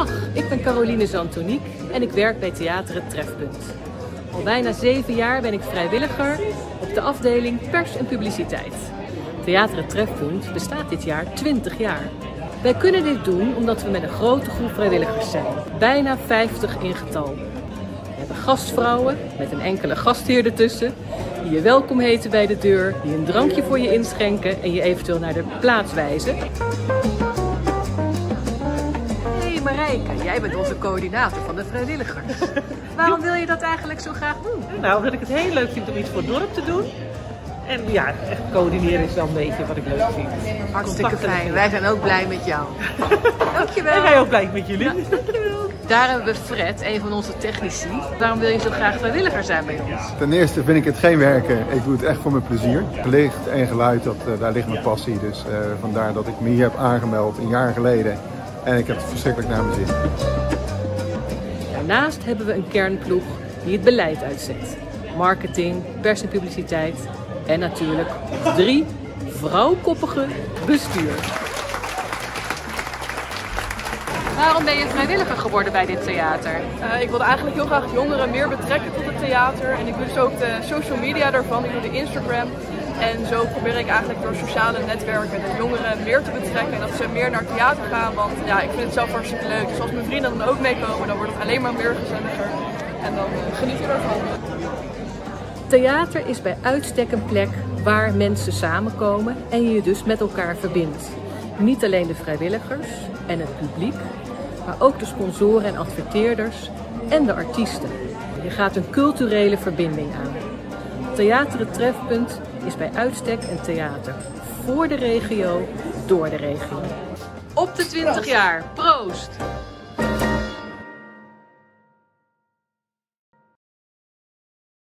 Dag, ik ben Caroline Zantoniek en ik werk bij Theater Het Trefpunt. Al bijna zeven jaar ben ik vrijwilliger op de afdeling pers en publiciteit. Theater Het Trefpunt bestaat dit jaar 20 jaar. Wij kunnen dit doen omdat we met een grote groep vrijwilligers zijn, bijna 50 in getal. We hebben gastvrouwen met een enkele gastheer ertussen, die je welkom heten bij de deur, die een drankje voor je inschenken en je eventueel naar de plaats wijzen. Marijke, jij bent onze coördinator van de vrijwilligers. Waarom wil je dat eigenlijk zo graag doen? Nou, omdat ik het heel leuk vind om iets voor het dorp te doen. En ja, echt coördineren is wel een beetje wat ik leuk vind. Hartstikke Contacten fijn. Wij zijn ook blij met jou. Dankjewel. En wij ook blij met jullie. Daar hebben we Fred, een van onze technici. Waarom wil je zo graag vrijwilliger zijn bij ons? Ten eerste vind ik het geen werken. Ik doe het echt voor mijn plezier. Licht en geluid, dat, eh, daar ligt mijn passie. Dus eh, vandaar dat ik me hier heb aangemeld een jaar geleden. En ik heb het verschrikkelijk naar mijn zin. Daarnaast hebben we een kernploeg die het beleid uitzet. Marketing, pers en publiciteit en natuurlijk drie vrouwkoppige bestuur. Waarom ben je vrijwilliger geworden bij dit theater? Eh, ik wilde eigenlijk heel graag jongeren meer betrekken tot het theater. En ik doe dus ook de social media daarvan. Ik doe de Instagram. En zo probeer ik eigenlijk door sociale netwerken de jongeren meer te betrekken. En dat ze meer naar theater gaan. Want ja, ik vind het zelf hartstikke leuk. Dus als mijn vrienden dan ook meekomen, dan wordt het alleen maar meer gezelliger. En dan eh, geniet je ervan. Theater is bij uitstek een plek waar mensen samenkomen en je je dus met elkaar verbindt. Niet alleen de vrijwilligers en het publiek, maar ook de sponsoren en adverteerders en de artiesten. Je gaat een culturele verbinding aan. Theater het Trefpunt is bij uitstek een theater voor de regio, door de regio. Op de 20 jaar, proost!